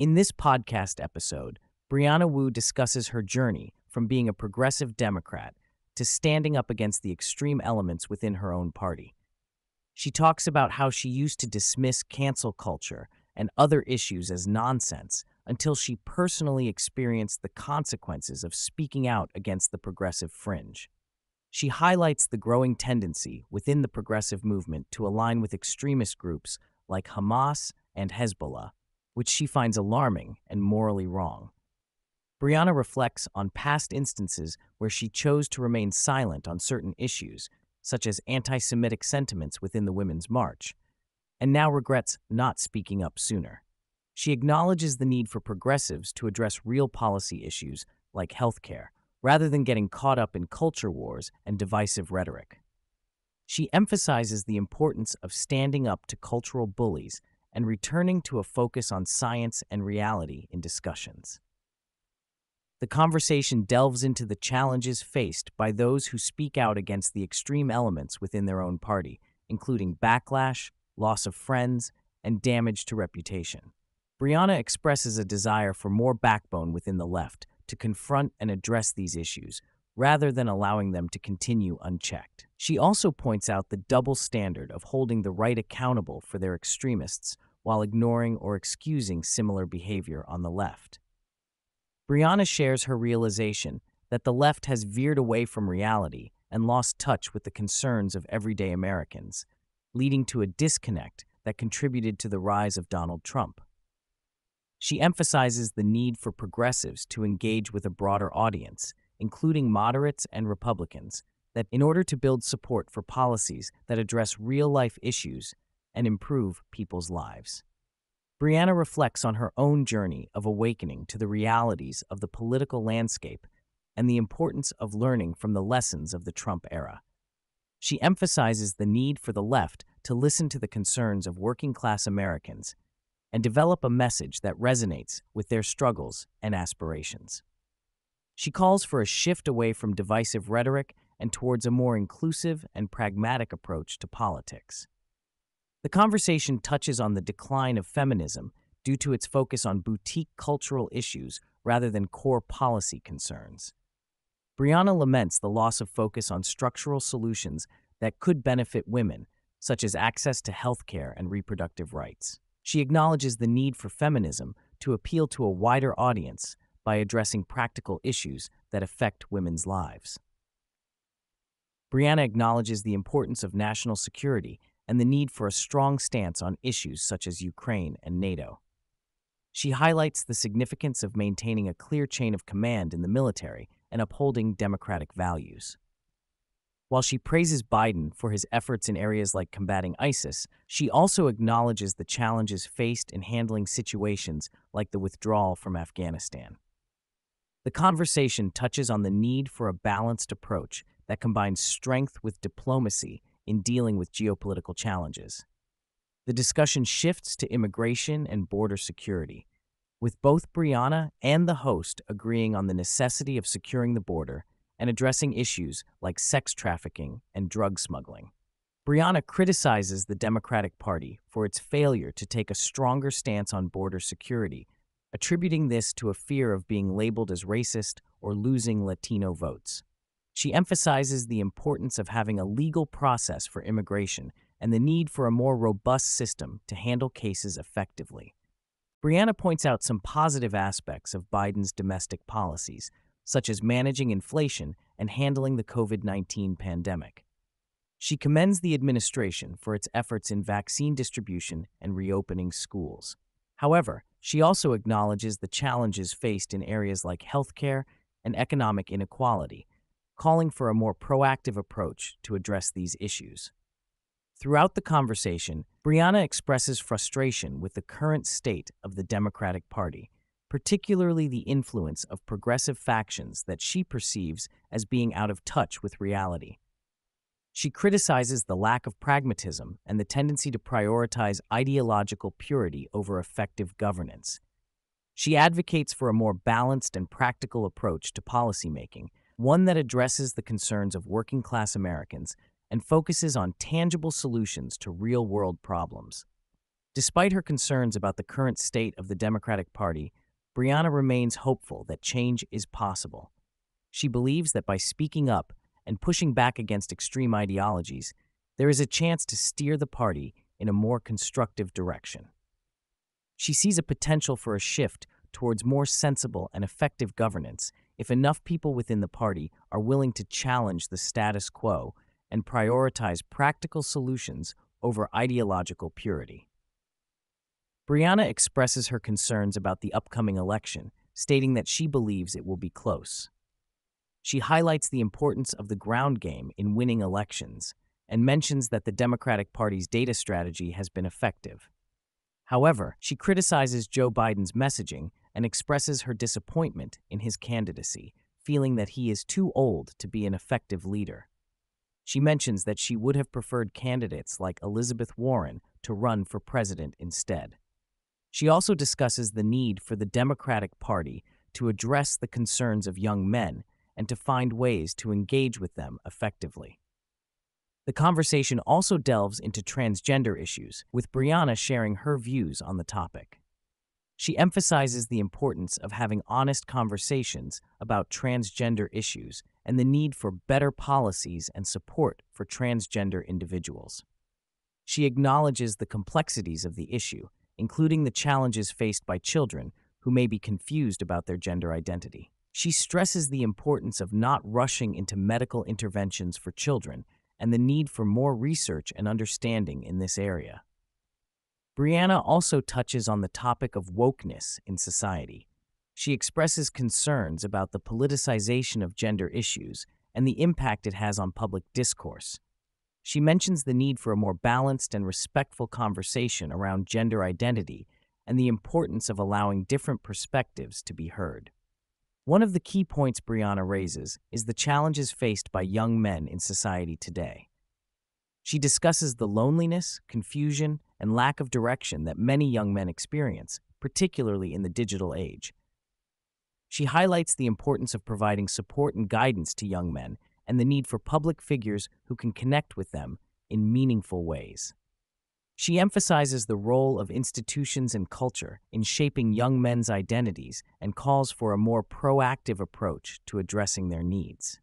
In this podcast episode, Brianna Wu discusses her journey from being a progressive Democrat to standing up against the extreme elements within her own party. She talks about how she used to dismiss cancel culture and other issues as nonsense until she personally experienced the consequences of speaking out against the progressive fringe. She highlights the growing tendency within the progressive movement to align with extremist groups like Hamas and Hezbollah, which she finds alarming and morally wrong. Brianna reflects on past instances where she chose to remain silent on certain issues, such as anti Semitic sentiments within the Women's March, and now regrets not speaking up sooner. She acknowledges the need for progressives to address real policy issues like healthcare, rather than getting caught up in culture wars and divisive rhetoric. She emphasizes the importance of standing up to cultural bullies and returning to a focus on science and reality in discussions. The conversation delves into the challenges faced by those who speak out against the extreme elements within their own party, including backlash, loss of friends, and damage to reputation. Brianna expresses a desire for more backbone within the left to confront and address these issues rather than allowing them to continue unchecked. She also points out the double standard of holding the right accountable for their extremists while ignoring or excusing similar behavior on the left. Brianna shares her realization that the left has veered away from reality and lost touch with the concerns of everyday Americans, leading to a disconnect that contributed to the rise of Donald Trump. She emphasizes the need for progressives to engage with a broader audience, including moderates and Republicans, that in order to build support for policies that address real life issues and improve people's lives. Brianna reflects on her own journey of awakening to the realities of the political landscape and the importance of learning from the lessons of the Trump era. She emphasizes the need for the left to listen to the concerns of working class Americans and develop a message that resonates with their struggles and aspirations. She calls for a shift away from divisive rhetoric and towards a more inclusive and pragmatic approach to politics. The conversation touches on the decline of feminism due to its focus on boutique cultural issues rather than core policy concerns. Brianna laments the loss of focus on structural solutions that could benefit women, such as access to health care and reproductive rights. She acknowledges the need for feminism to appeal to a wider audience by addressing practical issues that affect women's lives. Brianna acknowledges the importance of national security and the need for a strong stance on issues such as Ukraine and NATO. She highlights the significance of maintaining a clear chain of command in the military and upholding democratic values. While she praises Biden for his efforts in areas like combating ISIS, she also acknowledges the challenges faced in handling situations like the withdrawal from Afghanistan. The conversation touches on the need for a balanced approach that combines strength with diplomacy in dealing with geopolitical challenges. The discussion shifts to immigration and border security, with both Brianna and the host agreeing on the necessity of securing the border and addressing issues like sex trafficking and drug smuggling. Brianna criticizes the Democratic Party for its failure to take a stronger stance on border security, attributing this to a fear of being labeled as racist or losing Latino votes. She emphasizes the importance of having a legal process for immigration and the need for a more robust system to handle cases effectively. Brianna points out some positive aspects of Biden's domestic policies, such as managing inflation and handling the COVID 19 pandemic. She commends the administration for its efforts in vaccine distribution and reopening schools. However, she also acknowledges the challenges faced in areas like healthcare and economic inequality, calling for a more proactive approach to address these issues. Throughout the conversation, Brianna expresses frustration with the current state of the Democratic Party, particularly the influence of progressive factions that she perceives as being out of touch with reality. She criticizes the lack of pragmatism and the tendency to prioritize ideological purity over effective governance. She advocates for a more balanced and practical approach to policymaking one that addresses the concerns of working class Americans and focuses on tangible solutions to real world problems. Despite her concerns about the current state of the Democratic Party, Brianna remains hopeful that change is possible. She believes that by speaking up and pushing back against extreme ideologies, there is a chance to steer the party in a more constructive direction. She sees a potential for a shift towards more sensible and effective governance if enough people within the party are willing to challenge the status quo and prioritize practical solutions over ideological purity. Brianna expresses her concerns about the upcoming election, stating that she believes it will be close. She highlights the importance of the ground game in winning elections and mentions that the Democratic Party's data strategy has been effective. However, she criticizes Joe Biden's messaging and expresses her disappointment in his candidacy, feeling that he is too old to be an effective leader. She mentions that she would have preferred candidates like Elizabeth Warren to run for president instead. She also discusses the need for the Democratic Party to address the concerns of young men and to find ways to engage with them effectively. The conversation also delves into transgender issues, with Brianna sharing her views on the topic. She emphasizes the importance of having honest conversations about transgender issues and the need for better policies and support for transgender individuals. She acknowledges the complexities of the issue, including the challenges faced by children who may be confused about their gender identity. She stresses the importance of not rushing into medical interventions for children and the need for more research and understanding in this area. Brianna also touches on the topic of wokeness in society. She expresses concerns about the politicization of gender issues and the impact it has on public discourse. She mentions the need for a more balanced and respectful conversation around gender identity and the importance of allowing different perspectives to be heard. One of the key points Brianna raises is the challenges faced by young men in society today. She discusses the loneliness, confusion, and lack of direction that many young men experience, particularly in the digital age. She highlights the importance of providing support and guidance to young men and the need for public figures who can connect with them in meaningful ways. She emphasizes the role of institutions and culture in shaping young men's identities and calls for a more proactive approach to addressing their needs.